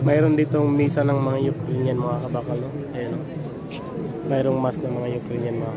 Mayroon ditong misa ng mga Ukrainian mga kabakal. No? Ayan, no? Mayroong mass ng mga Ukrainian mga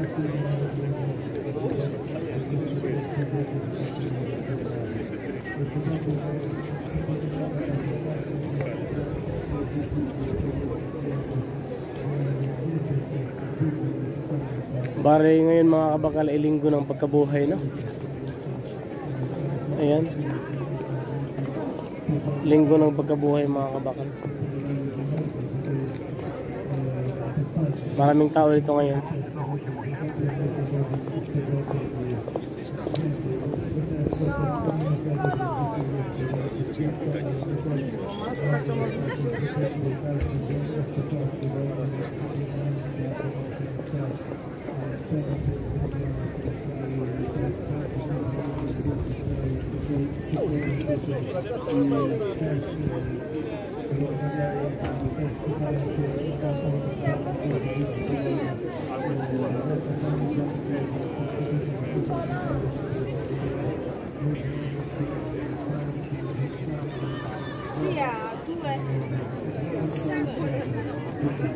Bale ngayon mga kabakal ay linggo ng pagkabuhay no. Ayan. Linggo ng pagkabuhay mga kabakal. Maraming tao dito ngayon. Sia,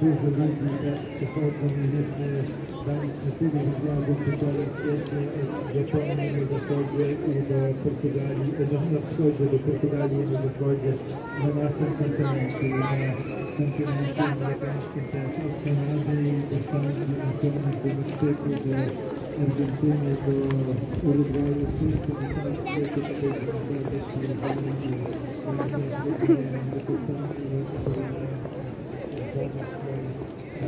dużo ludzi, przychodzą i różne inicjatywy wyglądu pytania Japonii na zachodzie i do Portugalii, na wschodzie, do Portugalii i na zachodzie, na naszym kontynencie, na kontynencie amerykańskim też od Kanady i do Stanów Zjednoczonych, do Meksyku, do Argentyny, do Urugwaju, wszystko do całego świata, do tej zasadzie, do Polski, do Polski, do Polski, do Polski, do Polski,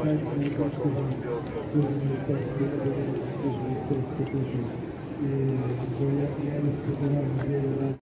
最初に確認してるんですけど、どうですか?